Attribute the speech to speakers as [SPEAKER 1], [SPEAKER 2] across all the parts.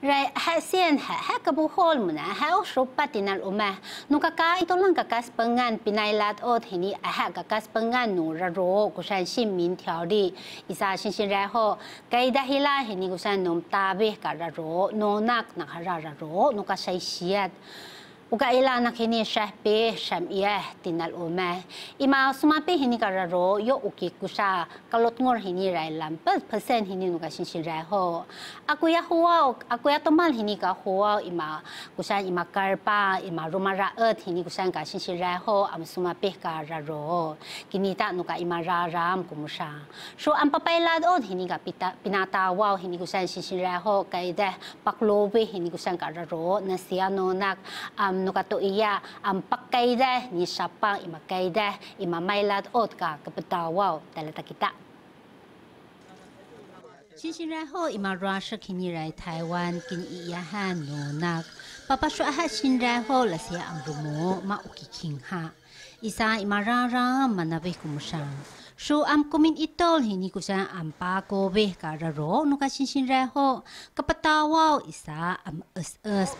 [SPEAKER 1] Sian ha, ha kabuhol mo na, ha usrupa tinaluma. Nung kaka, ito lang kakas pengan pinailat o tini ha kakas pengan nung raro kusan sin min tiao di. Isa sin sin reho, kay dahila hini kusan nung tabi ka raro, nonak na raro, nung kasay siyat. Siat. Uga ila na kini syah pe syam iya tinal umah. Ima sumape hini kararo yo uki kusa kalot ngor hini rai lam per persen hini nuka sin sin rai ho. Aku ya huwa aku ya tomal hini ka huwa ima kusa ima karpa ima rumah raat hini kusa ka sin sin rai ho am sumape kararo. Kini tak nuka ima raram kumusa. So am papailad od hini ka pita pinata wow hini kusa sin sin rai ho kay dah paklobe hini kusa kararo nasiya no nak am no kato iya ang pakkaida ni sapang imakaida imamailat ot ka kapatawaw talata kita 新新然后，伊嘛 Russia 今年来台湾，跟伊呀哈努纳，爸爸说哈新然后那些安如么嘛有去听哈，伊啥伊嘛让让嘛那边kum上。So am kumin itol hini ko sa am pa ko be kararo no ka sinsin reho kapatawaw isa am us us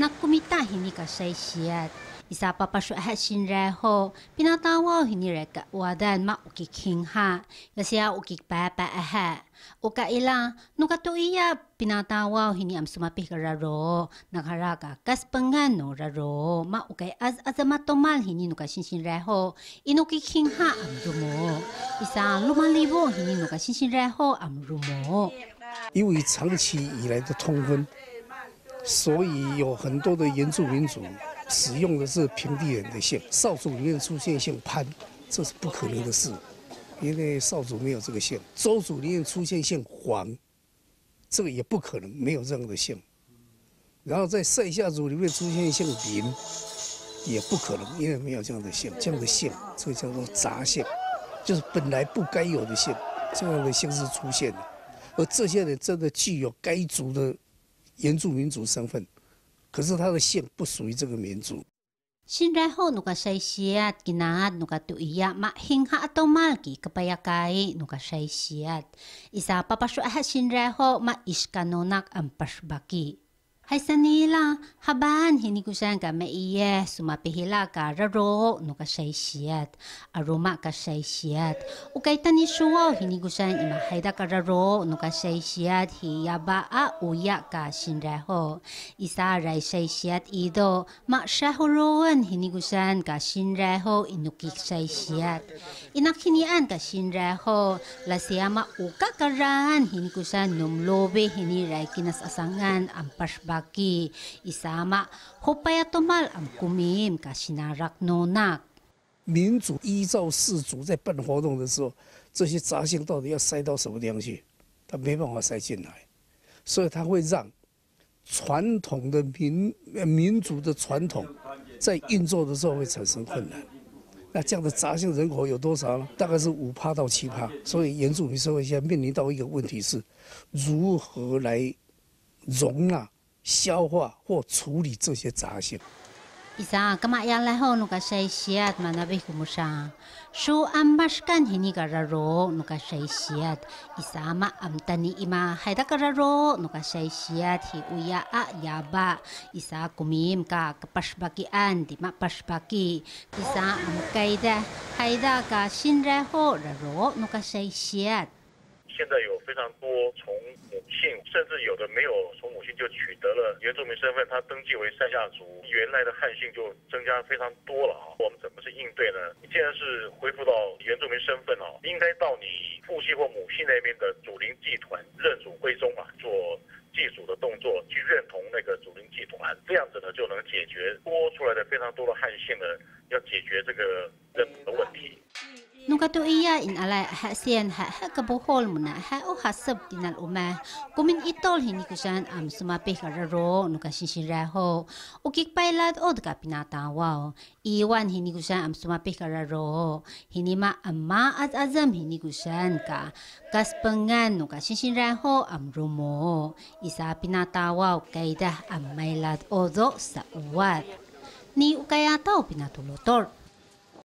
[SPEAKER 1] 那古米大行尼个西西啊，伊萨爸爸说还新然后，比那大我行尼来个，我等嘛有去听下，有些有去拜拜一下，我个伊拉，侬个多伊呀，比那大我行尼阿苏嘛比个热热，那个热个，个是本安侬热热，嘛有个阿阿怎么多嘛行尼侬个新新然后，伊侬去听下阿姆如么，伊萨罗马里布行尼侬个新新然后阿姆如么，
[SPEAKER 2] 因为长期以来的通婚。所以有很多的原住民族使用的是平地人的姓，少主里面出现姓潘，这是不可能的事，因为少主没有这个姓。周主里面出现姓黄，这个也不可能没有这样的姓。然后在塞夏族里面出现姓林，也不可能，因为没有这样的姓。这样的姓，这个叫做杂姓，就是本来不该有的姓，这样的姓是出现的。而这些人真的具有该族的。原住民族身份，可是他的姓不属于这个民族。
[SPEAKER 1] 新然后，nuka say siat kinat Nungkat uya, mahingha atau malki kapayakay nuka say siat. Isa papasyo ah sinreho ma iskanonak ang pasbaki. Nila, haban hinigusan ka maiye, sumapihila ka raro, no ka siyat, aroma ka siyat. Ukay tani suwaw hinigusan ima hayda ka raro, no ka siyat, hiyaba a uya ka sinreho. Isa ray siyat ido, ma shahuruan hinigusan ka sinreho, inukik siyat. Inakinian ka sinreho, lasiyama uka karan hinigusan numlobe hiniray kinasasangan ang pasbag
[SPEAKER 2] 民主依照氏族在办活动的时候，这些杂姓到底要塞到什么地方去？他没办法塞进来，所以他会让传统的民民族的传统在运作的时候会产生困难。那这样的杂姓人口有多少呢？大概是五趴到七趴。所以原住民社会现在面临到一个问题是，如何来容纳。消化或处理这些杂性。
[SPEAKER 3] 现在有非常多从母姓，甚至有的没有从母姓就取得了原住民身份，他登记为塞夏族，原来的汉姓就增加非常多了啊。我们怎么去应对呢？你既然是恢复到原住民身份哦，应该到你父系或母系那边的祖灵祭团认祖归宗啊，做祭祖的动作，去认同那个祖灵祭团，这样子呢就能解决多出来的非常多的汉姓呢，要解决这个认同的问题。
[SPEAKER 1] nuka in ala ha sian ha ha ka muna ha o ha sab tinal uma kumin itol hini kusan am suma pe ka ro nuka ukik pailat od ka pinata iwan hini kusan am suma pe hini ma amma az azam hini kusan ka kas pengan nuka shishin am rumo isa pinata wa kaida am mailat odo sa wat ni ukaya tau pinatulotor